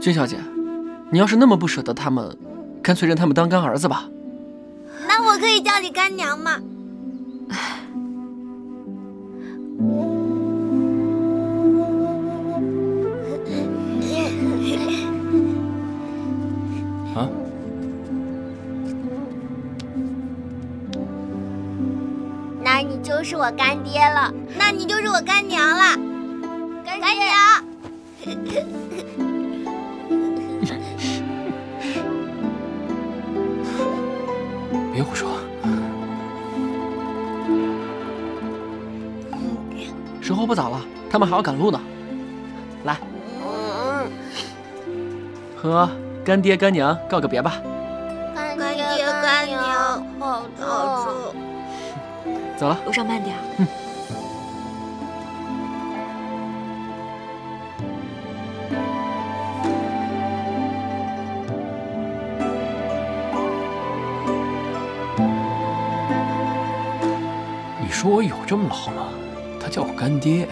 君小姐，你要是那么不舍得他们，干脆认他们当干儿子吧。那我可以叫你干娘吗？啊？那你就是我干爹了，那你就是我干娘了，干娘。别胡说。时候不早了，他们还要赶路呢。来，和干爹干娘告个别吧。干爹干娘，好走。走了，路上慢点。嗯。说我有这么老吗？他叫我干爹。